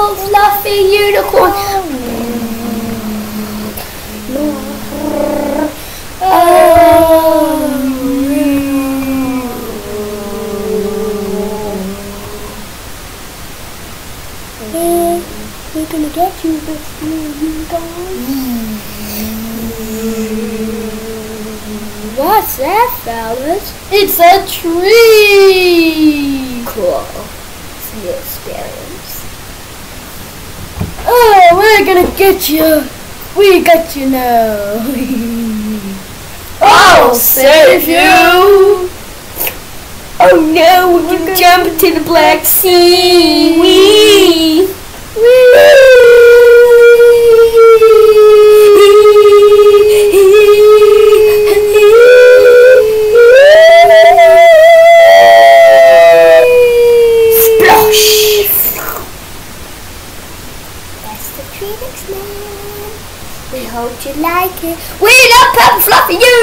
purple fluffy unicorn. We're gonna get you this unicorn. What's that, fellas? It's a tree. Cool. It's a new experience. We're gonna get you. We got you now. I'll save you. Oh no, we can jump into the Black Sea. That's the tree next man. We hope you like it. We love Purple Fluffy Unicorn.